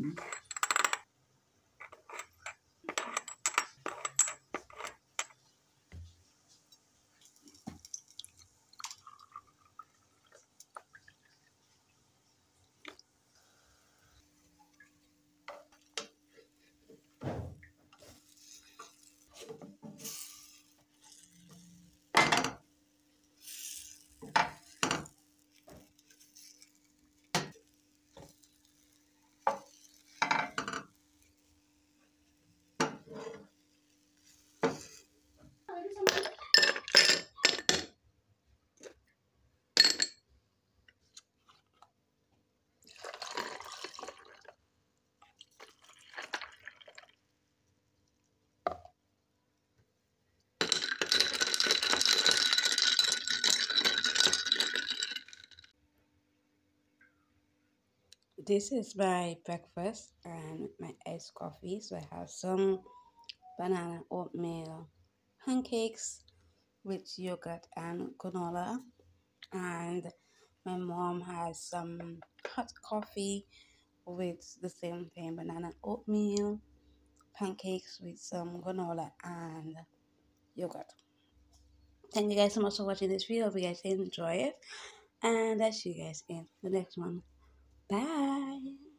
Mm-hmm. This is my breakfast and my iced coffee. So I have some banana oatmeal pancakes with yogurt and granola. And my mom has some hot coffee with the same thing banana oatmeal pancakes with some granola and yogurt. Thank you guys so much for watching this video. Hope you guys enjoy it. And I'll see you guys in the next one. Bye.